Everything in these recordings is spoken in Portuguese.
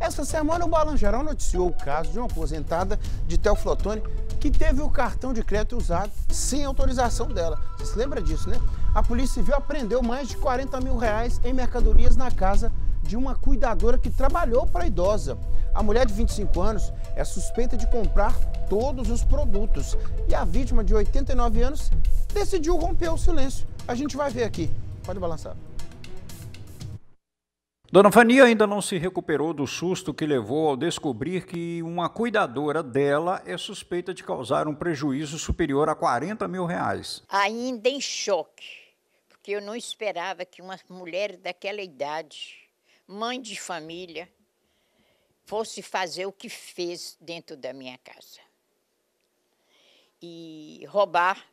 Essa semana o Balan Geral noticiou o caso de uma aposentada de Teoflotone que teve o cartão de crédito usado sem autorização dela. Você se lembra disso, né? A Polícia Civil apreendeu mais de 40 mil reais em mercadorias na casa de uma cuidadora que trabalhou para a idosa. A mulher de 25 anos é suspeita de comprar todos os produtos e a vítima de 89 anos decidiu romper o silêncio. A gente vai ver aqui. Pode balançar. Dona Fania ainda não se recuperou do susto que levou ao descobrir que uma cuidadora dela é suspeita de causar um prejuízo superior a 40 mil reais. Ainda em choque, porque eu não esperava que uma mulher daquela idade, mãe de família, fosse fazer o que fez dentro da minha casa. E roubar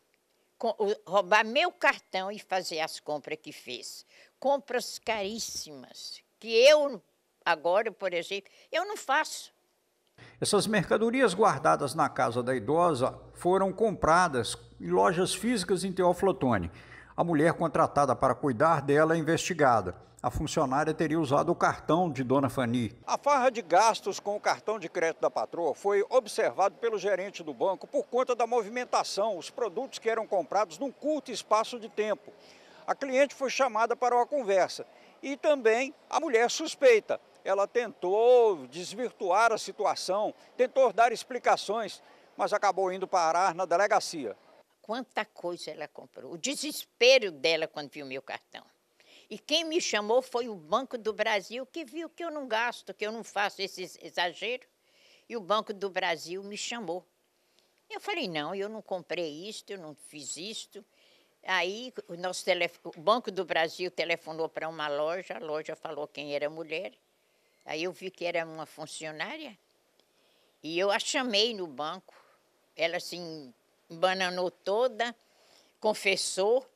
roubar meu cartão e fazer as compras que fez. Compras caríssimas, que eu, agora, por exemplo, eu não faço. Essas mercadorias guardadas na casa da idosa foram compradas em lojas físicas em Teoflotone. A mulher contratada para cuidar dela é investigada. A funcionária teria usado o cartão de Dona Fani. A farra de gastos com o cartão de crédito da patroa foi observado pelo gerente do banco por conta da movimentação, os produtos que eram comprados num curto espaço de tempo. A cliente foi chamada para uma conversa e também a mulher suspeita. Ela tentou desvirtuar a situação, tentou dar explicações, mas acabou indo parar na delegacia. Quanta coisa ela comprou. O desespero dela quando viu meu cartão. E quem me chamou foi o Banco do Brasil, que viu que eu não gasto, que eu não faço esse exagero. E o Banco do Brasil me chamou. Eu falei, não, eu não comprei isto, eu não fiz isto. Aí o, nosso o Banco do Brasil telefonou para uma loja, a loja falou quem era a mulher. Aí eu vi que era uma funcionária e eu a chamei no banco. Ela assim embananou toda, confessou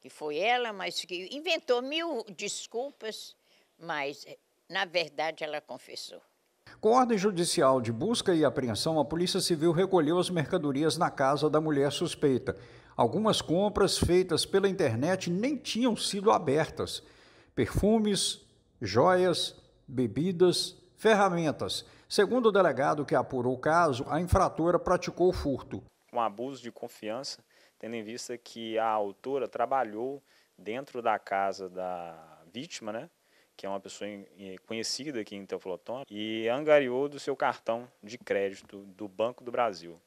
que foi ela, mas que inventou mil desculpas, mas na verdade ela confessou. Com ordem judicial de busca e apreensão, a Polícia Civil recolheu as mercadorias na casa da mulher suspeita. Algumas compras feitas pela internet nem tinham sido abertas. Perfumes, joias, bebidas, ferramentas. Segundo o delegado que apurou o caso, a infratora praticou furto. Um abuso de confiança, tendo em vista que a autora trabalhou dentro da casa da vítima, né? que é uma pessoa conhecida aqui em Teoflotone, e angariou do seu cartão de crédito do Banco do Brasil.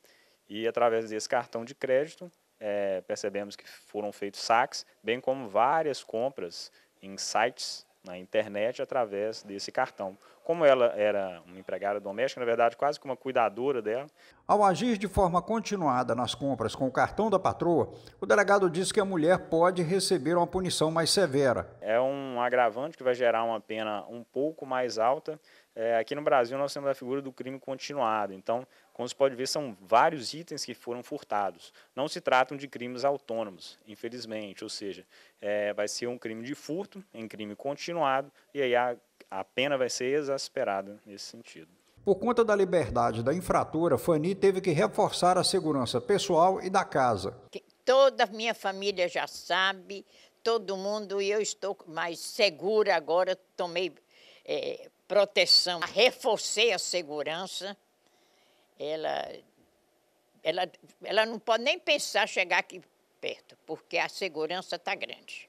E através desse cartão de crédito, é, percebemos que foram feitos saques, bem como várias compras em sites na internet através desse cartão. Como ela era uma empregada doméstica, na verdade, quase que uma cuidadora dela. Ao agir de forma continuada nas compras com o cartão da patroa, o delegado disse que a mulher pode receber uma punição mais severa. É um agravante que vai gerar uma pena um pouco mais alta. É, aqui no Brasil nós temos a figura do crime continuado. Então, como você pode ver, são vários itens que foram furtados. Não se tratam de crimes autônomos, infelizmente, ou seja, é, vai ser um crime de furto em crime continuado e aí a, a pena vai ser exasperada nesse sentido. Por conta da liberdade da infratora, Fani teve que reforçar a segurança pessoal e da casa. Toda a minha família já sabe, todo mundo, e eu estou mais segura agora, tomei é, proteção, reforcei a segurança ela, ela, ela não pode nem pensar chegar aqui perto, porque a segurança está grande.